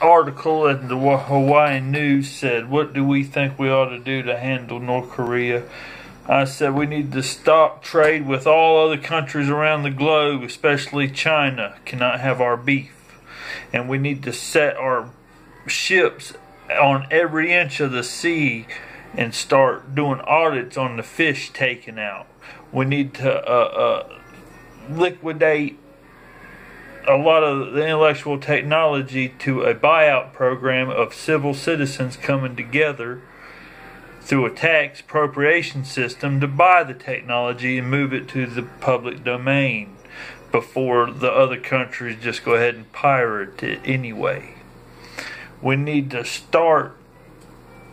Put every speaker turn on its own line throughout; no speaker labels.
article at the Hawaiian News said, What do we think we ought to do to handle North Korea? I said we need to stop trade with all other countries around the globe, especially China, cannot have our beef. And we need to set our ships on every inch of the sea and start doing audits on the fish taken out. We need to uh, uh, liquidate a lot of the intellectual technology to a buyout program of civil citizens coming together through a tax appropriation system to buy the technology and move it to the public domain before the other countries just go ahead and pirate it anyway. We need to start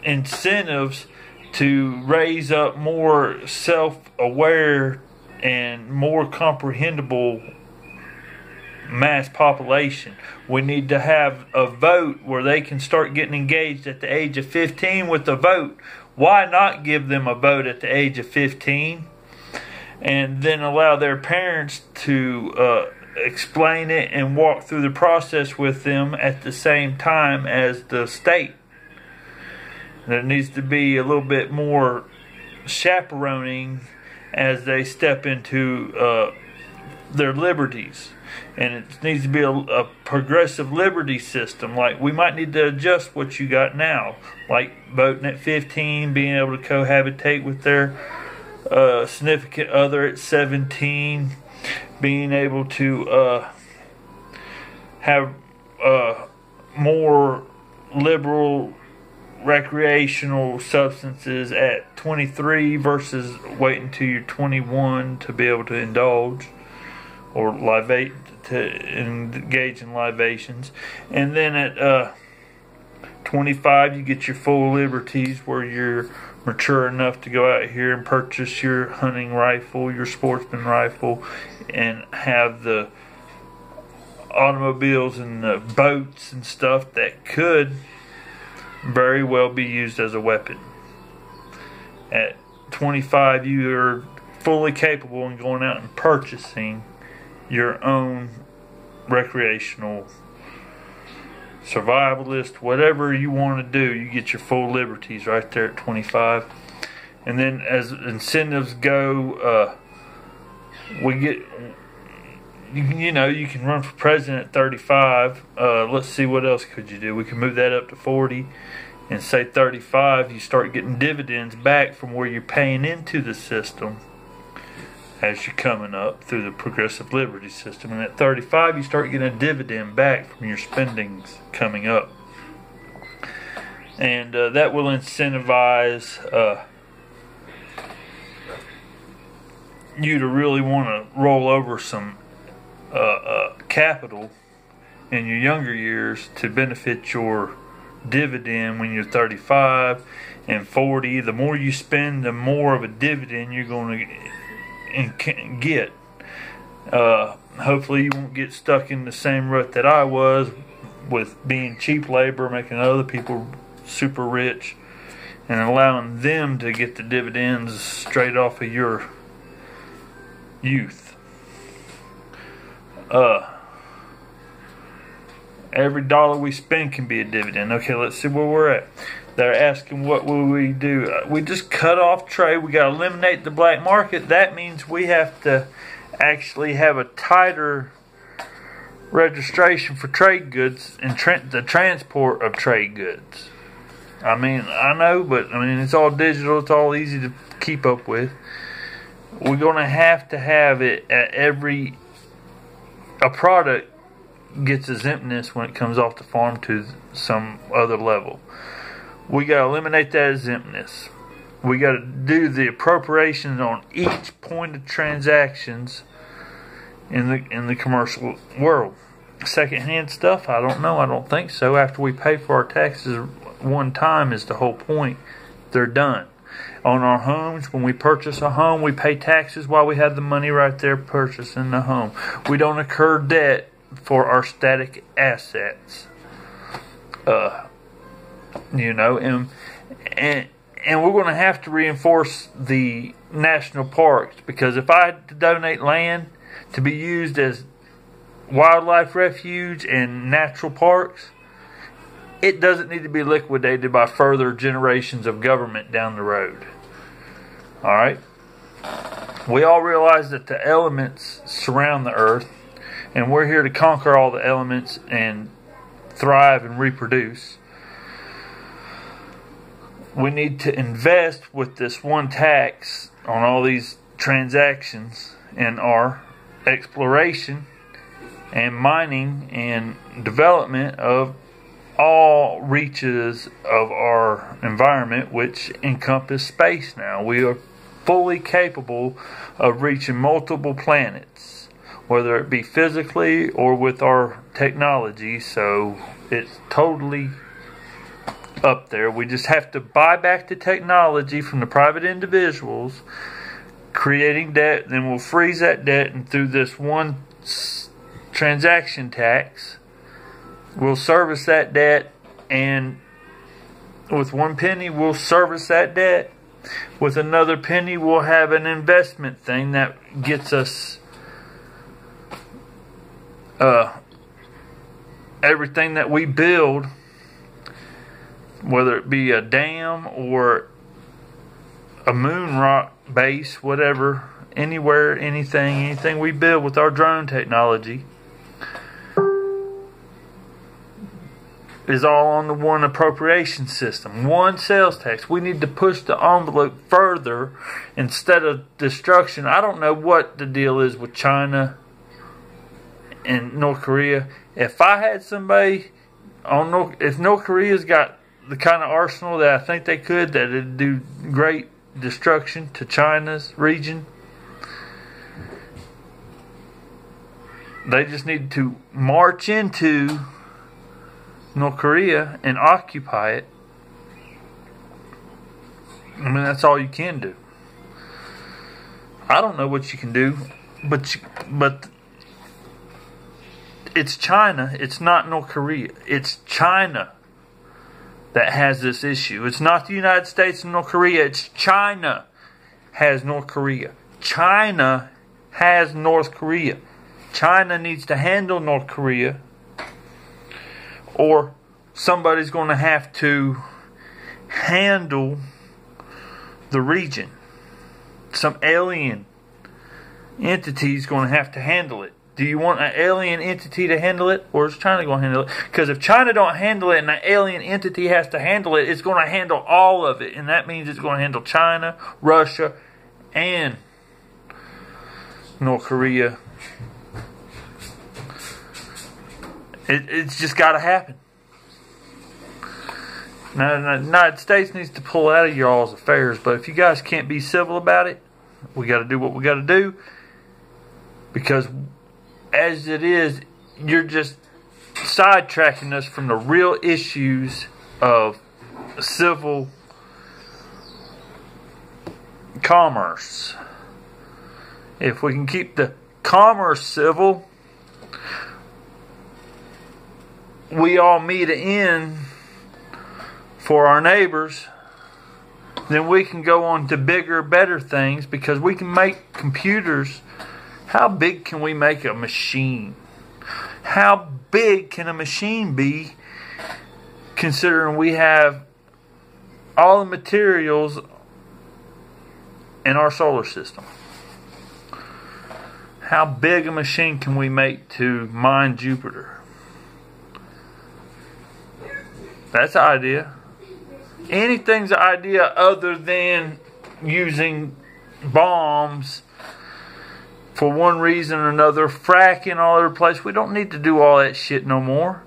incentives to raise up more self aware and more comprehensible mass population. We need to have a vote where they can start getting engaged at the age of 15 with the vote. Why not give them a vote at the age of 15 and then allow their parents to uh, explain it and walk through the process with them at the same time as the state? There needs to be a little bit more chaperoning as they step into uh, their liberties and it needs to be a, a, progressive liberty system. Like we might need to adjust what you got now, like voting at 15, being able to cohabitate with their uh, significant other at 17, being able to uh, have uh, more liberal recreational substances at 23 versus waiting until you're 21 to be able to indulge or libate to engage in libations. And then at uh, 25, you get your full liberties where you're mature enough to go out here and purchase your hunting rifle, your sportsman rifle, and have the automobiles and the boats and stuff that could very well be used as a weapon. At 25, you are fully capable in going out and purchasing your own recreational survivalist, whatever you want to do, you get your full liberties right there at 25. And then as incentives go, uh, we get, you, you know, you can run for president at 35. Uh, let's see what else could you do. We can move that up to 40 and say 35, you start getting dividends back from where you're paying into the system as you're coming up through the progressive liberty system. And at 35, you start getting a dividend back from your spendings coming up. And uh, that will incentivize uh, you to really want to roll over some uh, uh, capital in your younger years to benefit your dividend when you're 35 and 40. The more you spend, the more of a dividend you're going to and get. Uh, hopefully, you won't get stuck in the same rut that I was with being cheap labor, making other people super rich, and allowing them to get the dividends straight off of your youth. Uh, every dollar we spend can be a dividend. Okay, let's see where we're at. They're asking what will we do? We just cut off trade. We got to eliminate the black market. That means we have to actually have a tighter registration for trade goods and tra- the transport of trade goods. I mean, I know, but I mean, it's all digital. It's all easy to keep up with. We're going to have to have it at every a product gets exemptness when it comes off the farm to some other level we got to eliminate that exemptness. We got to do the appropriations on each point of transactions in the in the commercial world. Secondhand stuff, I don't know. I don't think so. After we pay for our taxes one time is the whole point. They're done. On our homes, when we purchase a home, we pay taxes while we have the money right there purchasing the home. We don't incur debt for our static assets. Uh, you know, and and and we're going to have to reinforce the national parks because if I had to donate land to be used as wildlife refuge and natural parks, it doesn't need to be liquidated by further generations of government down the road. All right? We all realize that the elements surround the earth, and we're here to conquer all the elements and thrive and reproduce. We need to invest with this one tax on all these transactions in our exploration and mining and development of all reaches of our environment, which encompass space now. We are fully capable of reaching multiple planets, whether it be physically or with our technology. So it's totally up there. We just have to buy back the technology from the private individuals creating debt, then we'll freeze that debt, and through this one transaction tax, we'll service that debt, and with one penny, we'll service that debt. With another penny, we'll have an investment thing that gets us uh, everything that we build, whether it be a dam or a moon rock base, whatever, anywhere, anything, anything we build with our drone technology is all on the one appropriation system, one sales tax. We need to push the envelope further instead of destruction. I don't know what the deal is with China and North Korea. If I had somebody on North, if North Korea's got the kind of arsenal that I think they could, that it'd do great destruction to China's region. They just need to march into North Korea and occupy it. I mean, that's all you can do. I don't know what you can do, but you, but it's China. It's not North Korea. It's China that has this issue. It's not the United States and North Korea, it's China has North Korea. China has North Korea. China needs to handle North Korea or somebody's going to have to handle the region. Some alien entity is going to have to handle it. Do you want an alien entity to handle it, or is China going to handle it? Because if China don't handle it and an alien entity has to handle it, it's going to handle all of it, and that means it's going to handle China, Russia, and North Korea. It, it's just got to happen. Now, the United States needs to pull out of y'all's affairs, but if you guys can't be civil about it, we got to do what we got to do because as it is, you're just sidetracking us from the real issues of civil commerce. If we can keep the commerce civil, we all meet an end for our neighbors, then we can go on to bigger, better things because we can make computers how big can we make a machine? How big can a machine be considering we have all the materials in our solar system? How big a machine can we make to mine Jupiter? That's the idea. Anything's an idea other than using bombs for one reason or another, fracking all over the place. We don't need to do all that shit no more.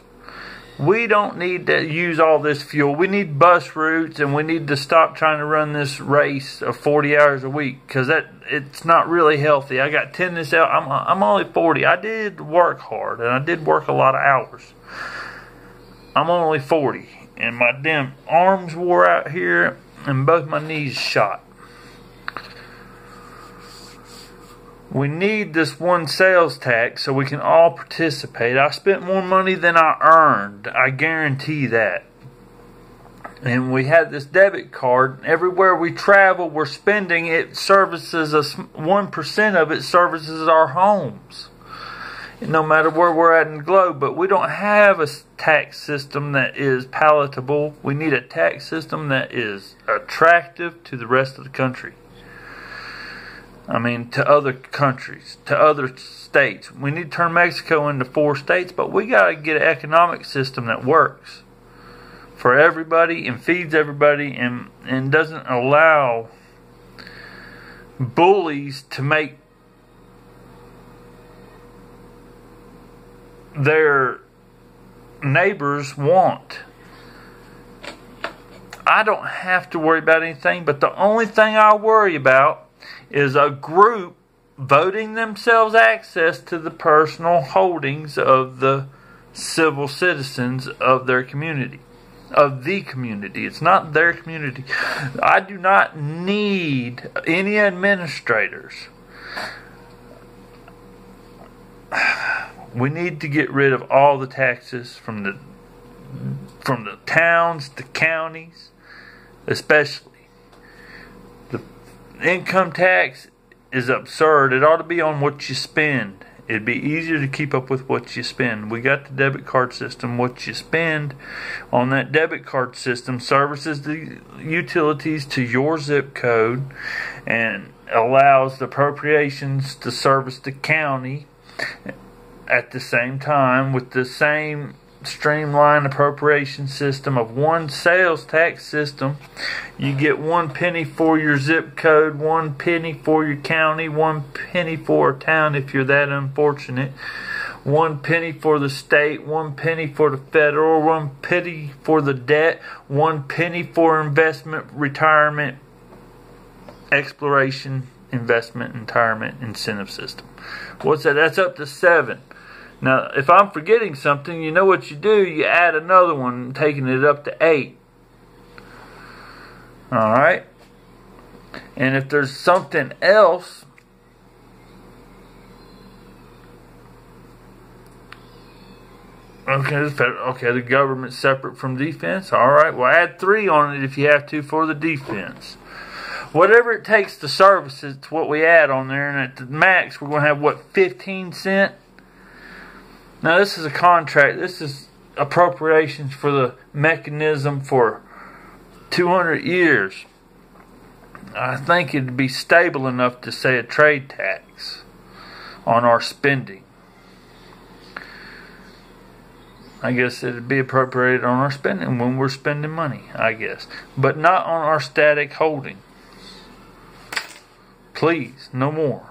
We don't need to use all this fuel. We need bus routes, and we need to stop trying to run this race of 40 hours a week because that it's not really healthy. I got tennis out. I'm I'm only 40. I did work hard, and I did work a lot of hours. I'm only 40, and my damn arms wore out here, and both my knees shot. We need this one sales tax so we can all participate. I spent more money than I earned. I guarantee that. And we had this debit card. Everywhere we travel, we're spending it services us 1% of it services our homes. no matter where we're at in the globe. But we don't have a tax system that is palatable. We need a tax system that is attractive to the rest of the country. I mean, to other countries, to other states. We need to turn Mexico into four states, but we got to get an economic system that works for everybody and feeds everybody and, and doesn't allow bullies to make their neighbors want. I don't have to worry about anything, but the only thing I worry about is a group voting themselves access to the personal holdings of the civil citizens of their community of the community. It's not their community. I do not need any administrators. We need to get rid of all the taxes from the from the towns, the counties, especially. Income tax is absurd. It ought to be on what you spend. It'd be easier to keep up with what you spend. We got the debit card system. What you spend on that debit card system services the utilities to your zip code and allows the appropriations to service the county at the same time with the same streamlined appropriation system of one sales tax system. You get one penny for your zip code, one penny for your county, one penny for a town if you're that unfortunate, one penny for the state, one penny for the federal, one penny for the debt, one penny for investment, retirement, exploration, investment, retirement incentive system. What's that? That's up to seven. Now, if I'm forgetting something, you know what you do? You add another one, taking it up to eight. All right? And if there's something else, Okay, okay, the government's separate from defense. All right, well, add three on it if you have to for the defense. Whatever it takes to service, it's what we add on there, and at the max, we're going to have what 15 cent now, this is a contract. This is appropriations for the mechanism for 200 years. I think it'd be stable enough to say a trade tax on our spending. I guess it'd be appropriated on our spending when we're spending money, I guess. But not on our static holding. Please, no more.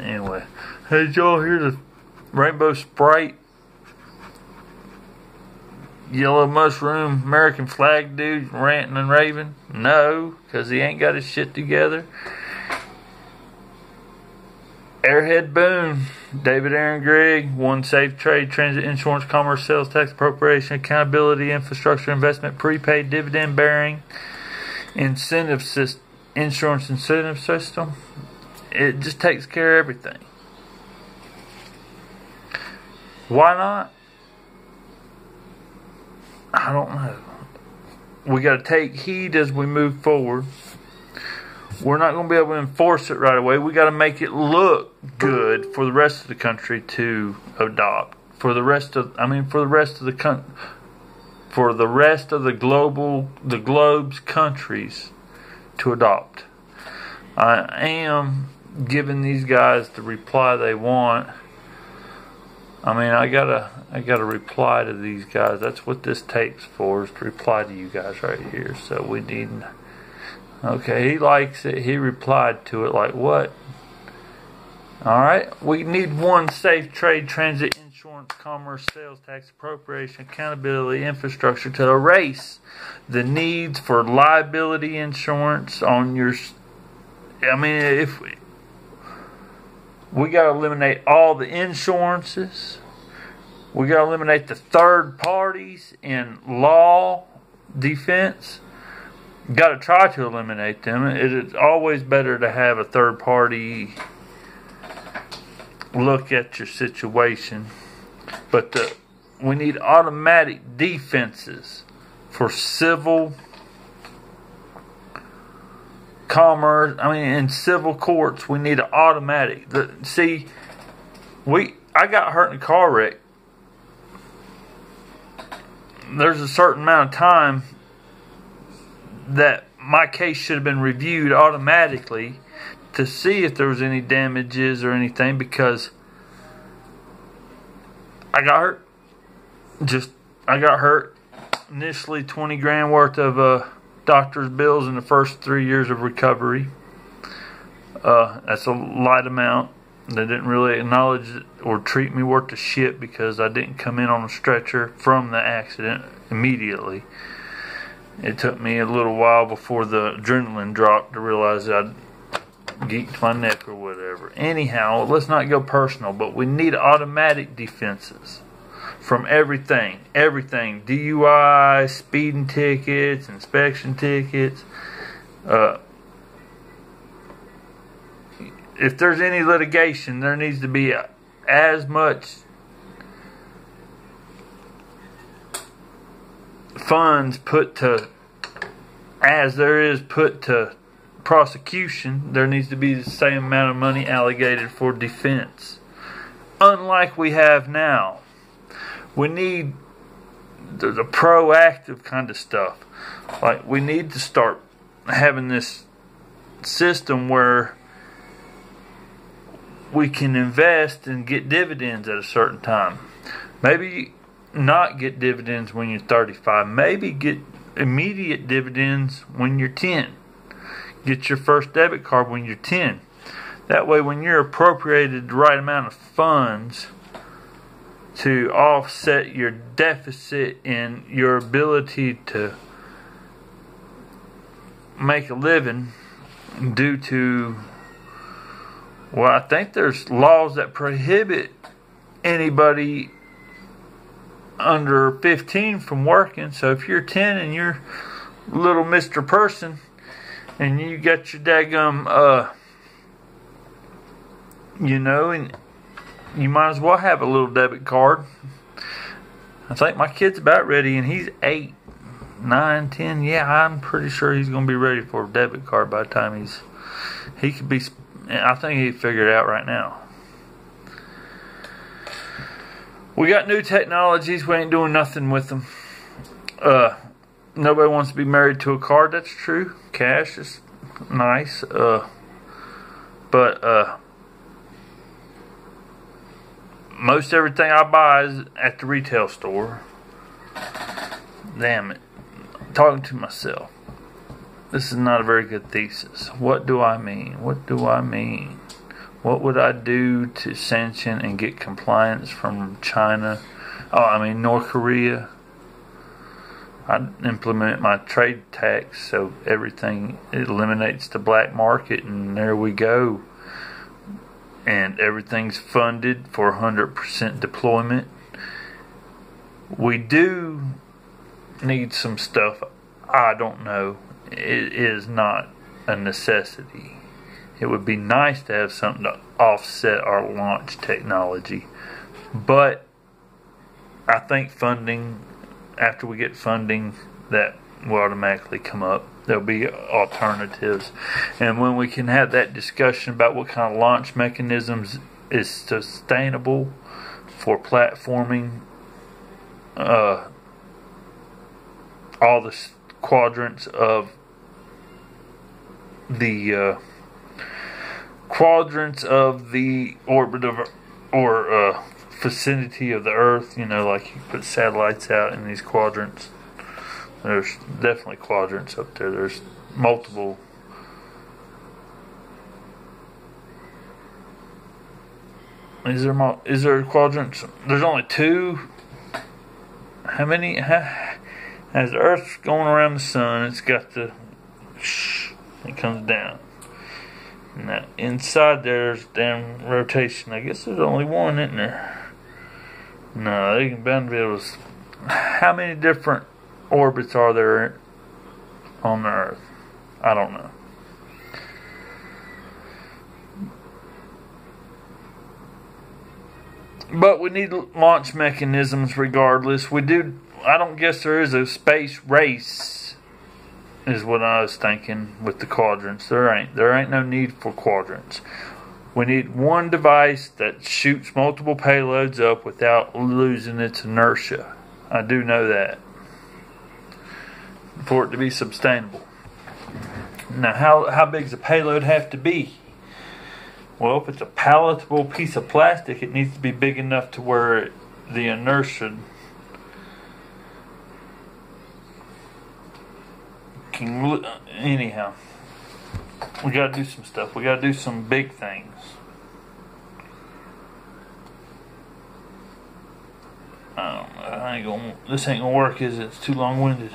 Anyway, hey, y'all hear the Rainbow Sprite, Yellow Mushroom, American Flag dude ranting and raving? No, because he ain't got his shit together. Airhead Boone, David Aaron Gregg, One Safe Trade, Transit Insurance, Commerce, Sales Tax, Appropriation, Accountability, Infrastructure Investment, Prepaid, Dividend Bearing, Incentive System, Insurance Incentive System. It just takes care of everything. Why not? I don't know. We got to take heed as we move forward. We're not going to be able to enforce it right away. We got to make it look good for the rest of the country to adopt. For the rest of, I mean, for the rest of the country, for the rest of the global, the globe's countries to adopt. I am giving these guys the reply they want I mean, I gotta, I gotta reply to these guys. That's what this tape's for, is to reply to you guys right here. So we need, okay, he likes it. He replied to it like what? All right, we need one safe trade, transit, insurance, commerce, sales tax, appropriation, accountability, infrastructure to erase the needs for liability insurance on your. I mean, if we got to eliminate all the insurances. We got to eliminate the third parties in law defense. Got to try to eliminate them. It is always better to have a third party look at your situation. But the, we need automatic defenses for civil commerce. I mean, in civil courts, we need an automatic. The, see, We I got hurt in a car wreck. There's a certain amount of time that my case should have been reviewed automatically to see if there was any damages or anything because I got hurt. Just I got hurt initially 20 grand worth of uh, doctor's bills in the first three years of recovery. Uh, that's a light amount. They didn't really acknowledge or treat me worth a shit because I didn't come in on a stretcher from the accident immediately. It took me a little while before the adrenaline dropped to realize I'd geeked my neck or whatever. Anyhow, let's not go personal, but we need automatic defenses from everything. Everything. DUI, speeding tickets, inspection tickets. Uh, if there's any litigation, there needs to be as much funds put to as there is put to prosecution, there needs to be the same amount of money allocated for defense. Unlike we have now. We need the, the proactive kind of stuff. Like we need to start having this system where we can invest and get dividends at a certain time. Maybe not get dividends when you're 35. Maybe get immediate dividends when you're 10. Get your first debit card when you're 10. That way, when you're appropriated the right amount of funds to offset your deficit in your ability to make a living due to well, I think there's laws that prohibit anybody under 15 from working. So if you're 10 and you're little Mr. Person and you got your daggum, uh, you know, and you might as well have a little debit card. I think my kid's about ready and he's 8, 9, 10. Yeah, I'm pretty sure he's going to be ready for a debit card by the time he's, he could be I think he figured it out right now. We got new technologies. We ain't doing nothing with them. Uh, nobody wants to be married to a card. That's true. Cash is nice. Uh, but uh, most everything I buy is at the retail store. Damn it. I'm talking to myself. This is not a very good thesis. What do I mean? What do I mean? What would I do to sanction and get compliance from China? Oh, I mean, North Korea. I'd implement my trade tax so everything eliminates the black market, and there we go. And everything's funded for 100% deployment. We do need some stuff. I don't know it is not a necessity. It would be nice to have something to offset our launch technology, but I think funding, after we get funding, that will automatically come up. There'll be alternatives, and when we can have that discussion about what kind of launch mechanisms is sustainable for platforming uh, all the quadrants of the uh, quadrants of the orbit of or uh, vicinity of the Earth. You know, like you put satellites out in these quadrants. There's definitely quadrants up there. There's multiple. Is there is there quadrants? There's only two. How many? As the Earth's going around the sun, it's got the it comes down. Now inside there's damn rotation. I guess there's only one, isn't there? No, they can bound to be able to. How many different orbits are there on the Earth? I don't know. But we need launch mechanisms regardless. We do I don't guess there is a space race, is what I was thinking with the quadrants. There ain't. There ain't no need for quadrants. We need one device that shoots multiple payloads up without losing its inertia. I do know that. For it to be sustainable. Now, how, how big does a payload have to be? Well, if it's a palatable piece of plastic, it needs to be big enough to where the inertia can. Anyhow, we got to do some stuff. We got to do some big things. Um, I ain't gonna. This ain't gonna work, is it? It's too long-winded.